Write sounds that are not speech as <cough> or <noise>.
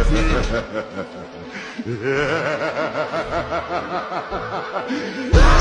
<laughs> Yeah.